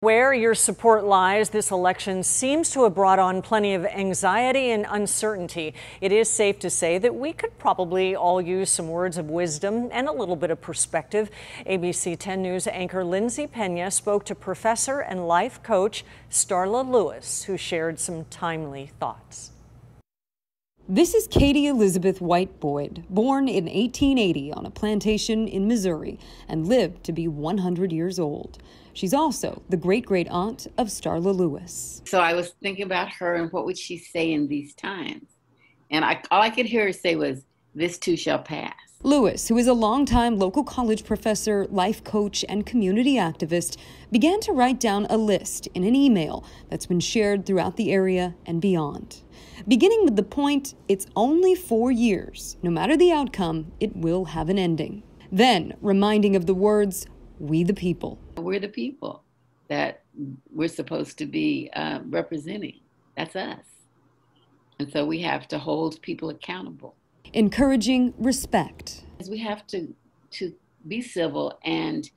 Where your support lies, this election seems to have brought on plenty of anxiety and uncertainty. It is safe to say that we could probably all use some words of wisdom and a little bit of perspective. ABC 10 News anchor Lindsay Pena spoke to professor and life coach Starla Lewis, who shared some timely thoughts. This is Katie Elizabeth White Boyd, born in 1880 on a plantation in Missouri and lived to be 100 years old. She's also the great great aunt of Starla Lewis. So I was thinking about her and what would she say in these times? And I, all I could hear her say was, This too shall pass. Lewis, who is a longtime local college professor, life coach, and community activist, began to write down a list in an email that's been shared throughout the area and beyond. Beginning with the point, it's only four years. No matter the outcome, it will have an ending. Then, reminding of the words, we the people. We're the people that we're supposed to be uh, representing. That's us. And so we have to hold people accountable encouraging respect. We have to, to be civil and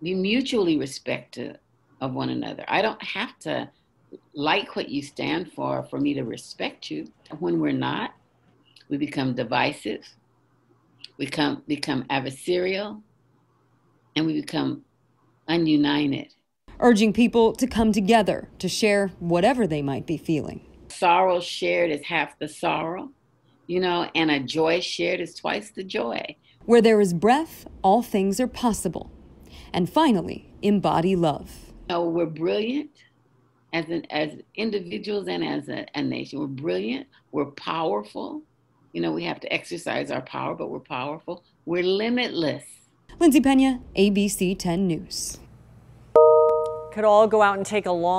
be mutually respectful of one another. I don't have to like what you stand for for me to respect you. When we're not, we become divisive, we become, become adversarial, and we become ununited. Urging people to come together to share whatever they might be feeling. Sorrow shared is half the sorrow you know, and a joy shared is twice the joy. Where there is breath, all things are possible. And finally, embody love. You know, we're brilliant as an, as individuals and as a, a nation. We're brilliant. We're powerful. You know, we have to exercise our power, but we're powerful. We're limitless. Lindsay Pena, ABC 10 News. Could all go out and take a long